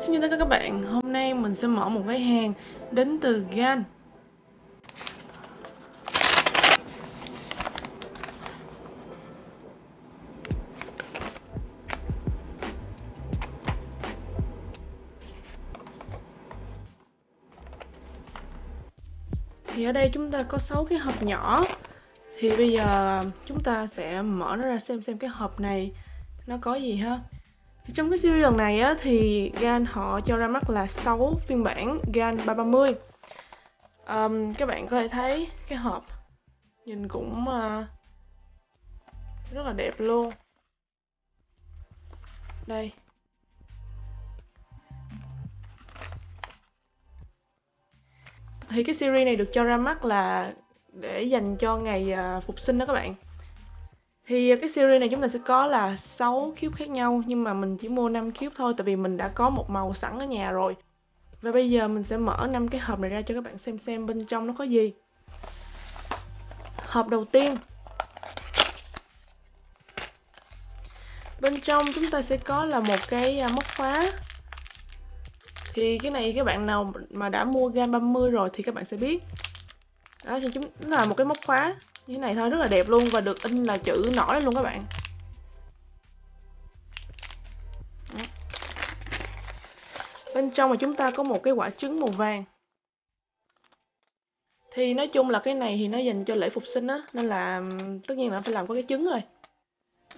Xin chào tất cả các bạn, hôm nay mình sẽ mở một cái hàng đến từ GAN. Thì ở đây chúng ta có 6 cái hộp nhỏ. Thì bây giờ chúng ta sẽ mở nó ra xem xem cái hộp này nó có gì ha trong cái series lần này á, thì GAN họ cho ra mắt là 6 phiên bản GAN 330 um, Các bạn có thể thấy cái hộp nhìn cũng uh, rất là đẹp luôn. Đây. Thì cái series này được cho ra mắt là để dành cho ngày uh, phục sinh đó các bạn thì à, cái series này chúng ta sẽ có là 6 cube khác nhau, nhưng mà mình chỉ mua 5 cube thôi, tại vì mình đã có một màu sẵn ở nhà rồi. Và bây giờ mình sẽ mở năm cái hộp này ra cho các bạn xem xem bên trong nó có gì. Hộp đầu tiên. Bên trong chúng ta sẽ có là một cái à, móc khóa. Thì cái này các bạn nào mà đã mua game 30 rồi thì các bạn sẽ biết. Đó, thì chúng là một cái móc khóa như thế này thôi, rất là đẹp luôn và được in là chữ nổi luôn các bạn. Bên trong mà chúng ta có một cái quả trứng màu vàng. Thì nói chung là cái này thì nó dành cho lễ phục sinh á, nên là tất nhiên là phải làm có cái trứng rồi.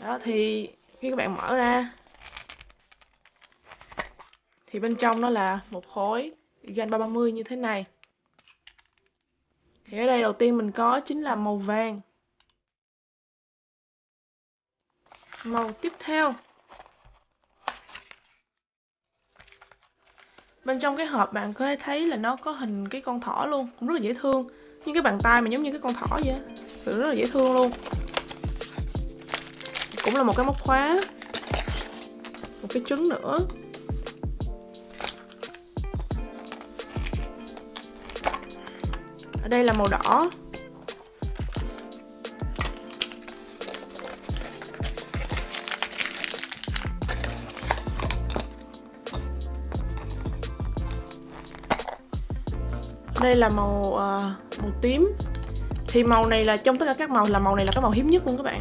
Đó, thì khi các bạn mở ra, thì bên trong nó là một khối gan 330 như thế này thì ở đây đầu tiên mình có chính là màu vàng. Màu tiếp theo. Bên trong cái hộp bạn có thể thấy là nó có hình cái con thỏ luôn, cũng rất là dễ thương. Như cái bàn tay mà giống như cái con thỏ vậy sự rất là dễ thương luôn. Cũng là một cái móc khóa. Một cái trứng nữa. Đây là màu đỏ. Đây là màu uh, màu tím. Thì màu này là trong tất cả các màu là màu này là cái màu hiếm nhất luôn các bạn.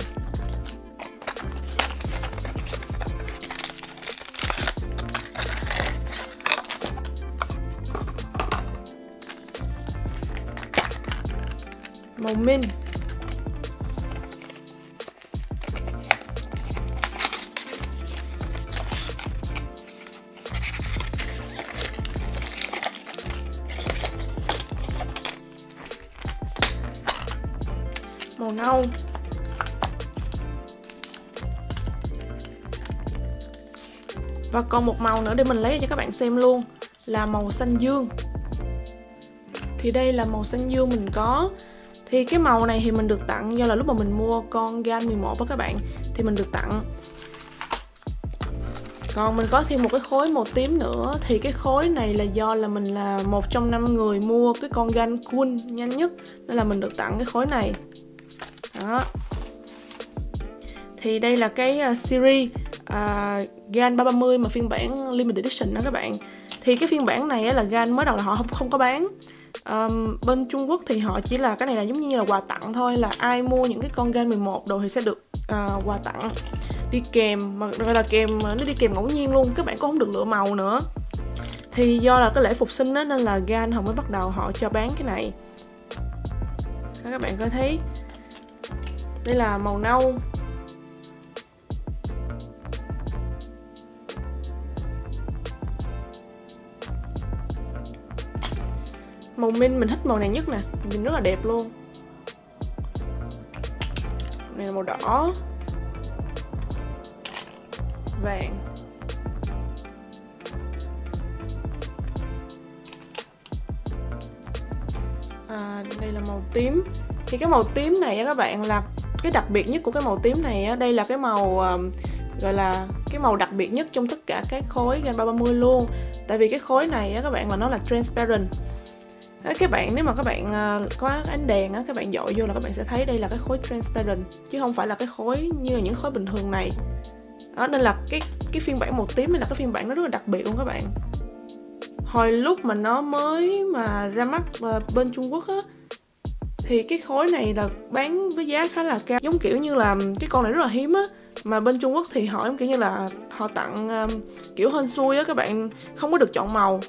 Màu minh. Màu nâu. Và còn một màu nữa để mình lấy cho các bạn xem luôn, là màu xanh dương. Thì đây là màu xanh dương mình có thì cái màu này thì mình được tặng do là lúc mà mình mua con gan 11 đó các bạn thì mình được tặng. Còn mình có thêm một cái khối màu tím nữa thì cái khối này là do là mình là một trong năm người mua cái con gan queen nhanh nhất nên là mình được tặng cái khối này. Đó. Thì đây là cái à, series uh, gan 330 mà phiên bản limited edition đó các bạn. Thì cái phiên bản này là gan mới đầu là họ không không có bán um, bên Trung Quốc thì họ chỉ là cái này là giống như là quà tặng thôi là ai mua những cái con gan 11 đồ thì sẽ được uh, quà tặng. Đi kèm mà gọi là kèm nó đi kèm ngẫu nhiên luôn các bạn cũng không được lựa màu nữa. Thì do là cái lễ phục sinh đó nên là gan họ mới bắt đầu họ cho bán cái này. Các bạn có thấy? Đây là màu nâu. Màu mint mình thích màu này nhất nè. Nhìn rất là đẹp luôn. Này là màu đỏ. Vàng. À, đây là màu tím. Thì cái màu tím này các bạn là cái đặc biệt nhất của cái màu tím này đây là cái màu gọi là cái màu đặc biệt nhất trong tất cả các khối gan 330 luôn. Tại vì cái khối này các bạn là nó là transparent. Đấy, các bạn nếu mà các bạn ờ, có ánh đèn á các bạn dội vô là các bạn sẽ thấy đây là cái khối transparent chứ không phải là cái khối như là những khối bình thường này. Đó nên là cái cái phiên bản màu tím này là cái phiên bản nó rất là đặc biệt luôn các bạn. Hồi lúc mà nó mới mà ra mắt ờ, bên Trung Quốc á thì cái khối này là bán với giá khá là cao. Giống kiểu như là cái con này rất là hiếm á mà bên Trung Quốc thì họ giống kiểu như là họ tặng um, kiểu hên xui á các bạn không có được chọn màu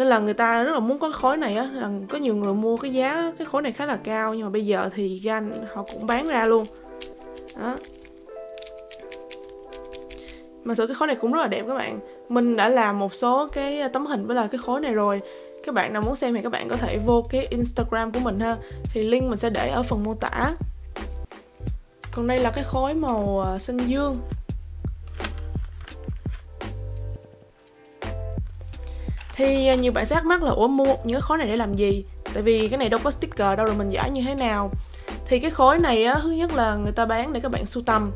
nên là người ta rất là muốn có khối này á, là có nhiều người mua cái giá, cái khối này khá là cao, nhưng mà bây giờ thì gan họ cũng bán ra luôn. Đó. Mà sự cái khối này cũng rất là đẹp các bạn. Mình đã làm một số cái tấm hình với là cái khối này rồi. Các bạn nào muốn xem thì các bạn có thể vô cái instagram của mình ha. Thì link mình sẽ để ở phần mô tả. Còn đây là cái khối màu à, xanh dương. Thì à, nhiều bạn sẽ thắc mắc là ủa mua những cái khối này để làm gì? Tại vì cái này đâu có sticker đâu rồi mình giải như thế nào? Thì cái khối này á thứ nhất là người ta bán để các bạn sưu tầm.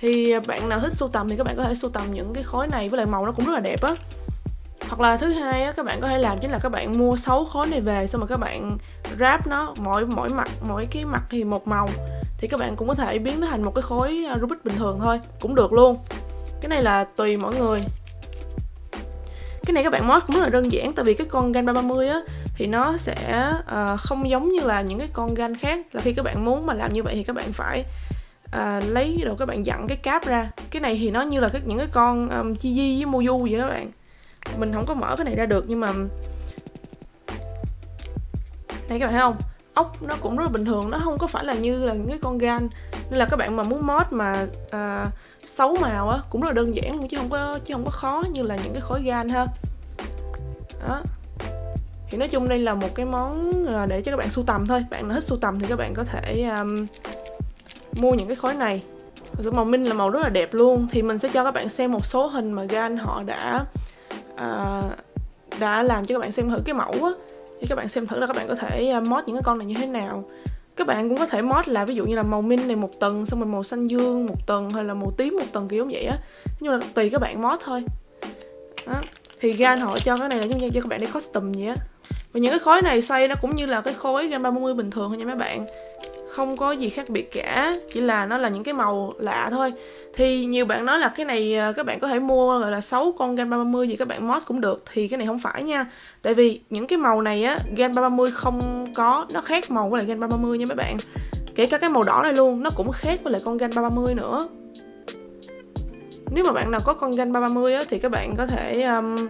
Thì à, bạn nào thích sưu tầm thì các bạn có thể sưu tầm những cái khối này với lại màu nó cũng rất là đẹp á. Hoặc là thứ hai á, các bạn có thể làm chính là các bạn mua 6 khối này về xong rồi các bạn ráp nó mỗi mỗi mặt mỗi cái mặt thì một màu. Thì các bạn cũng có thể biến nó thành một cái khối à, Rubik bình thường thôi cũng được luôn. Cái này là tùy mỗi người cái này các bạn mod cũng rất là đơn giản tại vì cái con gan 330 á thì nó sẽ uh, không giống như là những cái con gan khác. Là khi các bạn muốn mà làm như vậy thì các bạn phải uh, lấy rồi các bạn dặn cái cáp ra. Cái này thì nó như là các những cái con um, chi di với moju vậy các bạn. Mình không có mở cái này ra được nhưng mà đây các bạn thấy không? Ốc nó cũng rất là bình thường nó không có phải là như là những cái con gan. Nên là các bạn mà muốn mod mà à, xấu màu á cũng rất là đơn giản chứ không có chứ không có khó như là những cái khối gan ha. Đó. Thì nói chung đây là một cái món à, để cho các bạn sưu tầm thôi. Bạn nào thích sưu tầm thì các bạn có thể um, mua những cái khối này. Màu minh là màu rất là đẹp luôn. Thì mình sẽ cho các bạn xem một số hình mà gan họ đã uh, đã làm cho các bạn xem thử cái mẫu á thì các bạn xem thử là các bạn có thể à, mod những cái con này như thế nào. Các bạn cũng có thể mod là ví dụ như là màu min này một tầng, xong rồi màu xanh dương một tầng, hay là màu tím một tầng kiểu như vậy á. Nhưng mà tùy các bạn mod thôi. Đó. thì gan họ cho cái này là giống như cho các bạn để custom vậy á. Và những cái khối này xoay nó cũng như là cái khối gan 30 bình thường thôi nha mấy bạn không có gì khác biệt cả chỉ là nó là những cái màu lạ thôi. Thì nhiều bạn nói là cái này à, các bạn có thể mua gọi là 6 con gan 330 gì các bạn mod cũng được thì cái này không phải nha. Tại vì những cái màu này á gan 330 không có nó khác màu với lại gan 330 nha mấy bạn. Kể cả cái màu đỏ này luôn nó cũng khác với lại con gan 330 nữa. Nếu mà bạn nào có con gan 330 á thì các bạn có thể um,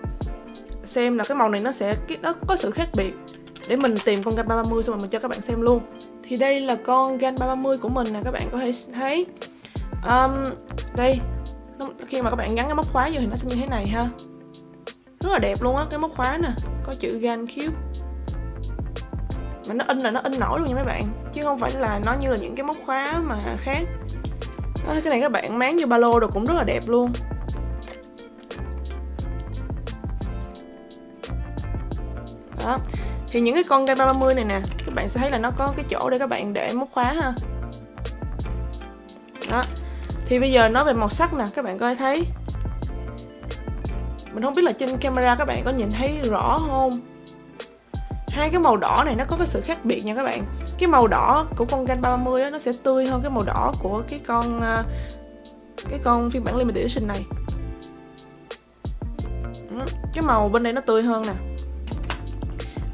xem là cái màu này nó sẽ nó có sự khác biệt. Để mình tìm con gan 330 xong rồi mình cho các bạn xem luôn thì đây là con gan 330 của mình nè các bạn có thể thấy. Um, đây khi mà các bạn gắn cái móc khóa vô thì nó sẽ như thế này ha. Rất là đẹp luôn á cái móc khóa nè có chữ gan cube mà nó in là nó in nổi luôn nha mấy bạn chứ không phải là nó như là những cái móc khóa mà khác. À, cái này các bạn máng vô ba lô rồi cũng rất là đẹp luôn. Đó thì những cái con gan 330 này nè các bạn sẽ thấy là nó có cái chỗ để các bạn để móc khóa ha. Đó. Thì bây giờ nói về màu sắc nè các bạn có thấy. Mình không biết là trên camera các bạn có nhìn thấy rõ không? Hai cái màu đỏ này nó có cái sự khác biệt nha các bạn. Cái màu đỏ của con gan 330 đó, nó sẽ tươi hơn cái màu đỏ của cái con à, cái con phiên bản limited edition này. Ừ, cái màu bên đây nó tươi hơn nè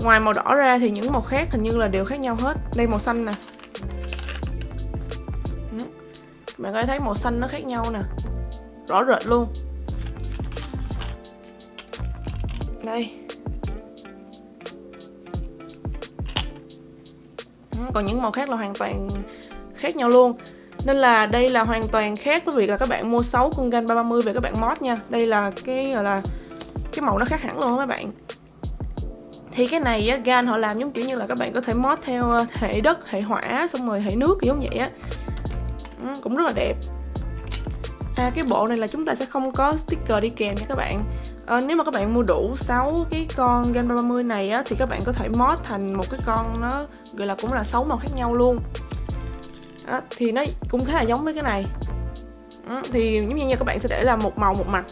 ngoài màu đỏ ra thì những màu khác hình như là đều khác nhau hết. Đây màu xanh nè. Ừ. Bạn có thấy màu xanh nó khác nhau nè. Rõ rệt luôn. Đây. Ừ, còn những màu khác là hoàn toàn khác nhau luôn. Nên là đây là hoàn toàn khác với việc là các bạn mua 6 con gan 330 về các bạn mod nha. Đây là cái, gọi là, cái màu nó khác hẳn luôn các bạn thì cái này á, gan họ làm giống kiểu như là các bạn có thể mod theo ờ, hệ đất hệ hỏa xong rồi hệ nước kiểu giống vậy á. Ừ, cũng rất là đẹp. À cái bộ này là chúng ta sẽ không có sticker đi kèm nha các bạn. À, nếu mà các bạn mua đủ 6 cái con gan 30 này á thì các bạn có thể mod thành một cái con nó gọi là cũng là 6 màu khác nhau luôn. À, thì nó cũng khá là giống với cái này. Ừ, thì giống như các bạn sẽ để là một màu một mặt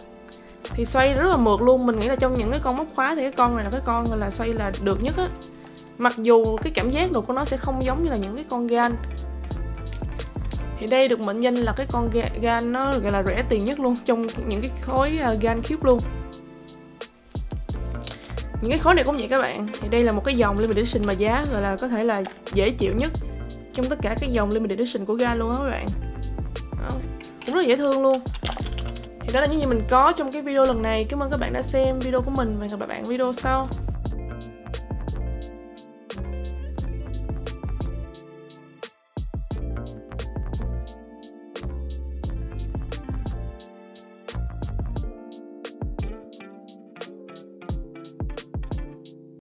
thì xoay rất là mượt luôn. Mình nghĩ là trong những cái con móc khóa thì cái con này là cái con là xoay là được nhất á. Mặc dù cái cảm giác đồ của nó sẽ không giống như là những cái con gan. Thì đây được mệnh danh là cái con gan nó gọi là rẻ tiền nhất luôn, trong những cái khối à, gan cube luôn. Những cái khối này cũng vậy các bạn. Thì đây là một cái dòng limited edition mà giá gọi là có thể là dễ chịu nhất trong tất cả các dòng limited edition của gan luôn á các bạn. Đó. cũng rất là dễ thương luôn thì đó là những gì mình có trong cái video lần này. Cảm ơn các bạn đã xem video của mình và hẹn gặp lại bạn video sau.